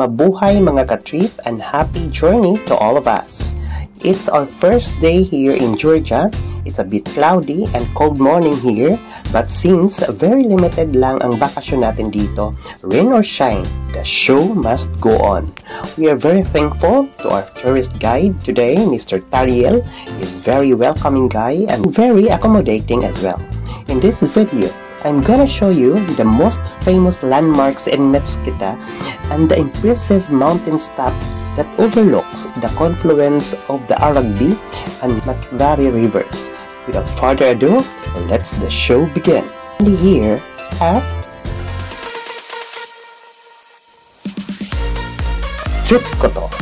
Mabuhay mga ka-trip and happy journey to all of us. It's our first day here in Georgia. It's a bit cloudy and cold morning here, but since very limited lang ang bakasyon natin dito, rain or shine, the show must go on. We are very thankful to our tourist guide today, Mr. Tariel. He's very welcoming guy and very accommodating as well. In this video, I'm gonna show you the most famous landmarks in Mtskheta and the impressive mountain stop that overlooks the confluence of the Aragvi and Mtkvari rivers. Without further ado, let's the show begin. Here at Trip Koto.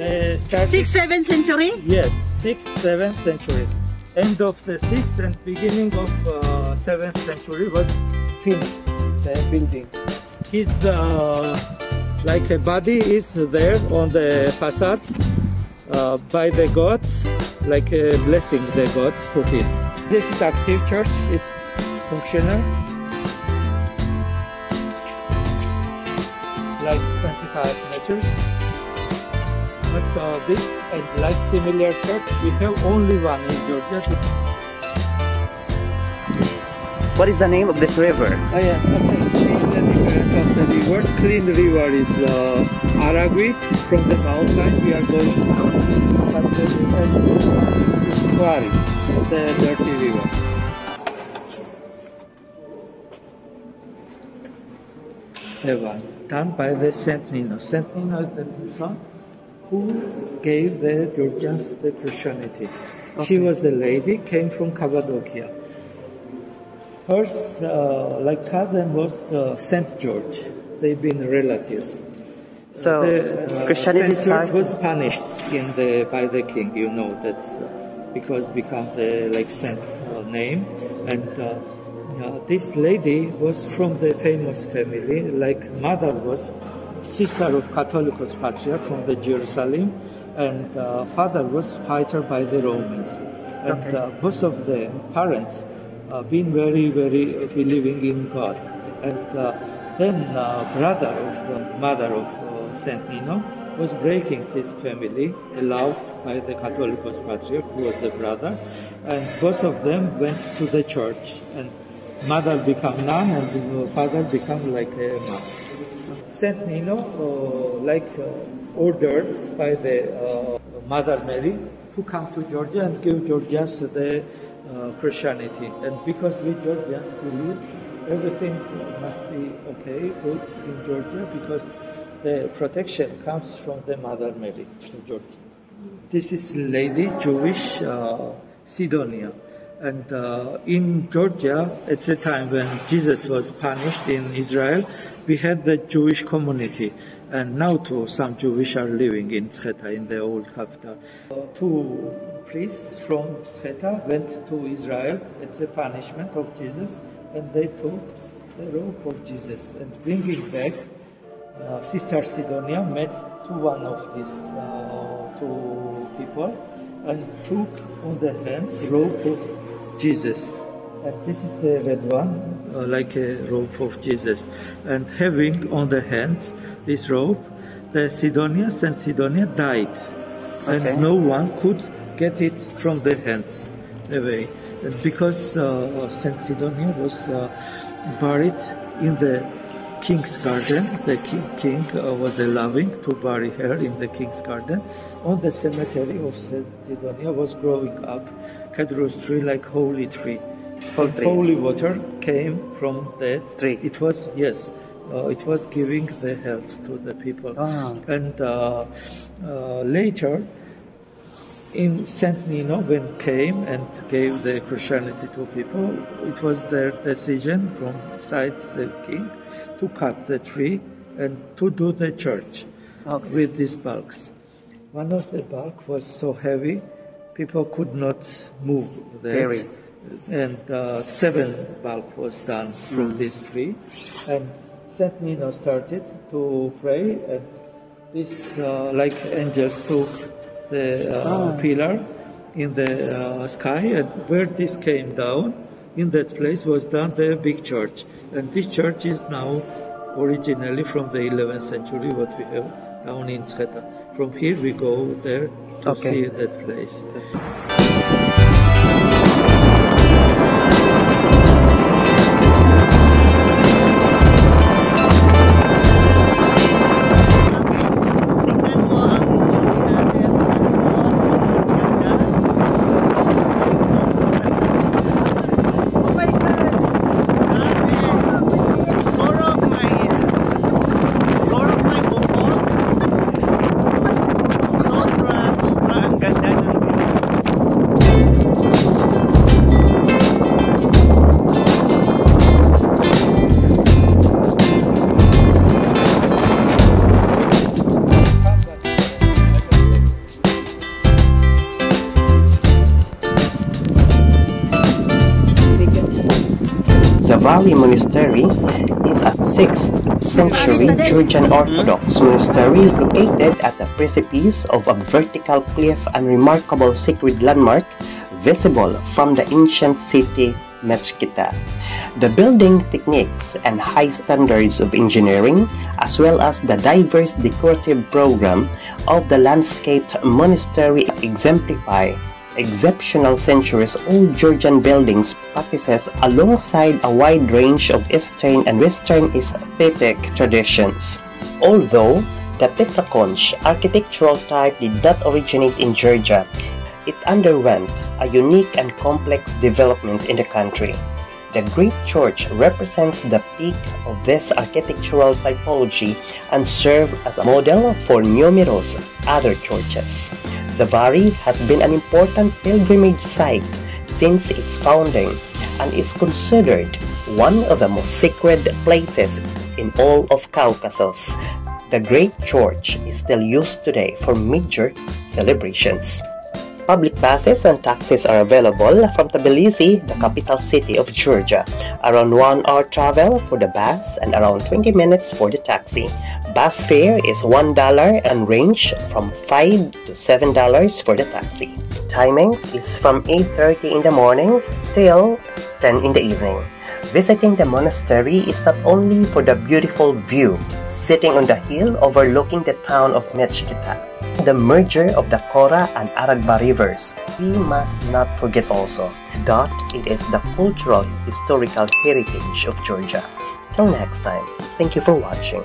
Uh, starting- Sixth, seventh century? Yes, sixth, seventh century. End of the sixth and beginning of uh, seventh century was finished the building. His uh, like a body is there on the facade uh, by the god, like a blessing the god to him. This is active church. It's functional. Like 25 meters. That's uh, big and like similar church, we have only one in Georgia. What is the name of this river? Oh yeah, okay. The difference of the rivers. Clean river is uh, Aragvi. From the mountain we are going down. But the river the dirty river. The one done by the Saint Nino. Saint Nino is the person who gave the Georgians the Christianity. She was a lady, came from Cappadocia. Her uh, like cousin was uh, Saint George. They've been relatives. So, the, uh, Christianity Saint George was punished in the by the king. You know that's uh, because become the like saint uh, name, and uh, this lady was from the famous family. Like mother was sister of Catholicos Patriarch from the Jerusalem, and uh, father was fighter by the Romans, and Okay. uh, both of the parents uh, been very very believing in God, and uh, then uh, brother of uh, mother of Saint Nino was breaking this family allowed by the Catholicos Patriarch, who was the brother, and both of them went to the church, and mother become nun and father become like a monk. Saint Nino, uh, like uh, ordered by the uh, Mother Mary to come to Georgia and give Georgians the uh, Christianity. And because we Georgians believe everything must be okay, good in Georgia, because the protection comes from the Mother Mary to Georgia. This is lady Jewish uh, Sidonia. And uh, in Georgia, at the time when Jesus was punished in Israel, we had the Jewish community. And now too, some Jewish are living in Mtskheta, in the old capital. Two priests from Mtskheta went to Israel at the punishment of Jesus, and they took the robe of Jesus and bring it back uh, Sister Sidonia met to one of these uh, two people and took on the hands robe of Jesus. And this is the red one, uh, like a robe of Jesus. And having on the hands this robe, the Sidonia, Saint Sidonia died. Okay. And no one could get it from the hands away. And because uh, Saint Sidonia was uh, buried in the king's garden. The king, king uh, was allowing to bury her in the king's garden. On the cemetery of Saint Sidonia was growing up Kedros tree like holy tree. Holy water came from that Tree. It was yes, uh, it was giving the health to the people. Ah. And uh, uh, later, in Saint Nino, when came and gave the Christianity to people, it was their decision from sides the king to cut the tree and to do the church Okay. with these bulks. One of the bulk was so heavy, people could not move that. Carry. And uh, seven bulk was done from Mm. this tree. And Saint Nino started to pray, and this, uh, like angels, took the uh, Ah. pillar in the uh, sky, and where this came down, in that place was done the big church. And this church is now originally from the 11th century, what we have down in Mtskheta. From here we go there to Okay. see that place. Jvari Monastery is a 6th century Georgian Orthodox monastery located at the precipice of a vertical cliff and remarkable sacred landmark visible from the ancient city Mtskheta. The building techniques and high standards of engineering, as well as the diverse decorative program of the landscaped monastery exemplify exceptional centuries-old Georgian buildings practices alongside a wide range of Eastern and Western aesthetic traditions. Although the Tetraconch architectural type did not originate in Georgia, it underwent a unique and complex development in the country. The Great Church represents the peak of this architectural typology and served as a model for numerous other churches. Jvari has been an important pilgrimage site since its founding and is considered one of the most sacred places in all of Caucasus. The Great Church is still used today for major celebrations. Public buses and taxis are available from Tbilisi, the capital city of Georgia. Around 1 hour travel for the bus and around 20 minutes for the taxi. Bus fare is $1 and range from 5 to $7 for the taxi. Timings is from 8.30 in the morning till 10 in the evening. Visiting the monastery is not only for the beautiful view sitting on the hill overlooking the town of Mtskheta, the merger of the Kora and Aragvi rivers. We must not forget also that it is the cultural historical heritage of Georgia. Till next time, thank you for watching.